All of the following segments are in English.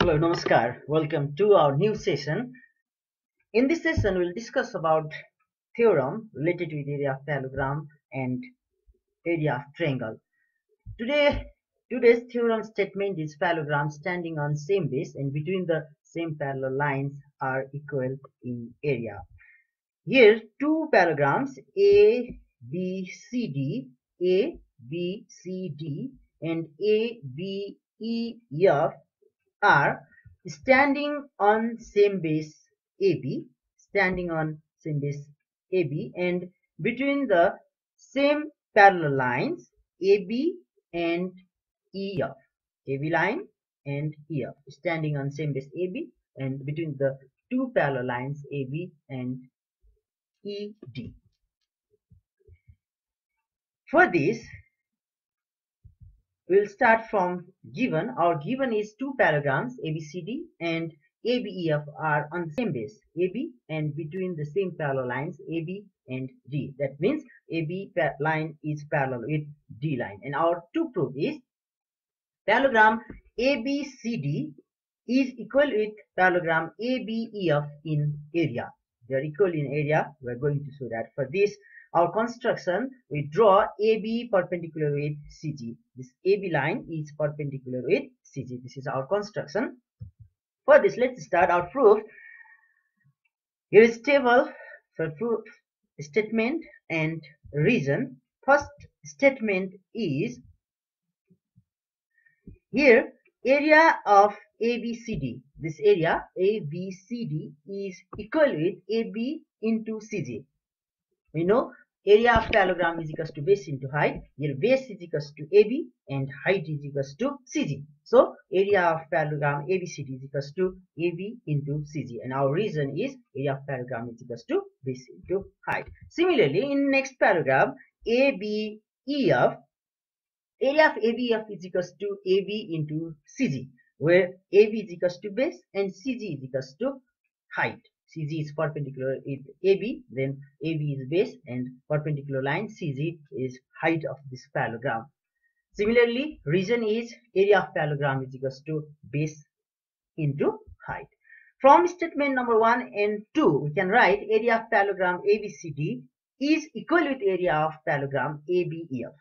Hello, Namaskar. Welcome to our new session. In this session, we'll discuss about theorem related with area of parallelogram and area of triangle. Today, today's theorem statement is parallelogram standing on same base and between the same parallel lines are equal in area. Here, two parallelograms A, B, C, D, A, B, C, D, and A, B, E, F are standing on same base AB, standing on same base AB, and between the same parallel lines AB and EF. AB line and EF, standing on same base AB, and between the two parallel lines AB and ED. For this, we'll start from given. Our given is two parallelograms ABCD and ABEF are on the same base AB and between the same parallel lines AB and D. That means AB line is parallel with D line. And our to prove is parallelogram ABCD is equal with parallelogram ABEF in area. They are equal in area. We are going to show that. For this, our construction, we draw AB perpendicular with CG. This AB line is perpendicular with CG. This is our construction. For this, let's start our proof. Here is table for proof statement and reason. First statement is here area of ABCD. This area ABCD is equal with AB into CG. We know area of parallelogram is equals to base into height. Here base is equals to AB and height is equals to CG. So area of parallelogram ABCD is equals to AB into CG. And our reason is area of parallelogram is equals to base into height. Similarly, in next parallelogram, ABEF, area of ABF is equals to AB into CG, where AB is equals to base and CG is equals to height. CG is perpendicular with AB, then AB is base and perpendicular line CG is height of this parallelogram. Similarly, reason is area of parallelogram is equals to base into height. From statement number 1 and 2, we can write area of parallelogram ABCD is equal with area of parallelogram ABEF.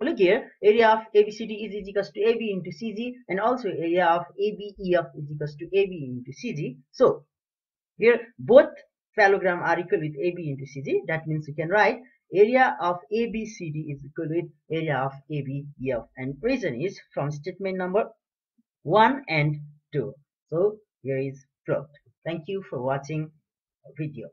Look here, area of ABCD is equals to AB into CG and also area of ABEF is equals to AB into CG. So, here both parallelogram are equal with AB into CG. That means we can write area of ABCD is equal with area of ABEF. And reason is from statement number 1 and 2. So here is proved. Thank you for watching video.